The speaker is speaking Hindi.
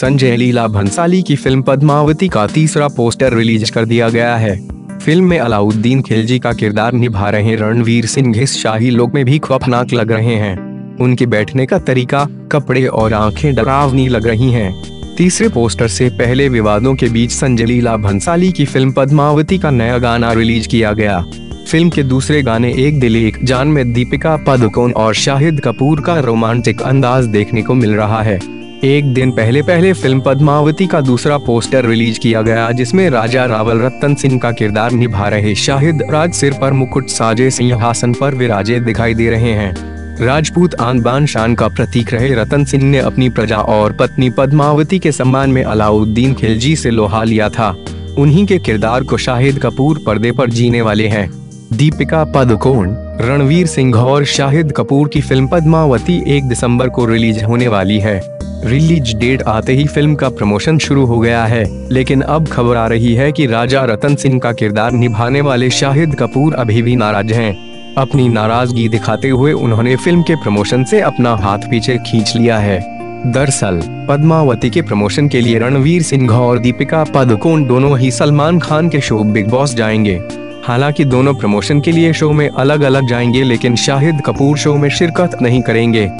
संजय लीला भंसाली की फ़िल्म पद्मावती का तीसरा पोस्टर रिलीज़ कर दिया गया है। फ़िल्म में अलाउद्दीन खिलजी का किरदार निभा रहे रणवीर सिंह इस शाही लोक में भी खौफनाक लग रहे हैं। उनके बैठने का तरीका, कपड़े और आँखें डरावनी लग रही हैं। तीसरे पोस्टर से पहले विवादों के बीच संजय लीला भंसाली की फ़िल्म पद्मावती का नया गाना रिलीज़ किया गया। फ़िल्म के दूसरे गाने एक दिल एक जान में दीपिका पादुकोण और शाहिद कपूर का रोमांटिक अंदाज देखने को मिल रहा है। एक दिन पहले पहले फ़िल्म पद्मावती का दूसरा पोस्टर रिलीज़ किया गया, जिसमें राजा रावल रतन सिंह का किरदार निभा रहे शाहिद राज सिर पर मुकुट साजे सिंहासन पर विराजे दिखाई दे रहे हैं। राजपूत आन बान शान का प्रतीक रहे रतन सिंह ने अपनी प्रजा और पत्नी पद्मावती के सम्मान में अलाउद्दीन खिलजी से लोहा लिया था। उन्हीं के किरदार को शाहिद कपूर पर्दे पर जीने वाले हैं। दीपिका पादुकोण, रणवीर सिंह और शाहिद कपूर की फ़िल्म पद्मावती एक दिसंबर को रिलीज़ होने वाली है। रिलीज़ डेट आते ही फ़िल्म का प्रमोशन शुरू हो गया है, लेकिन अब खबर आ रही है कि राजा रतन सिंह का किरदार निभाने वाले शाहिद कपूर अभी भी नाराज़ हैं। अपनी नाराज़गी दिखाते हुए उन्होंने फ़िल्म के प्रमोशन से अपना हाथ पीछे खींच लिया है। दरअसल, पद्मावती के प्रमोशन के लिए रणवीर सिंह और दीपिका पादुकोण दोनों ही सलमान खान के शो बिग बॉस जाएँगे। हालाँकि दोनों प्रमोशन के लिए शो में अलग अलग जाएँगे, लेकिन शाहिद कपूर शो में शिरकत नहीं करेंगे।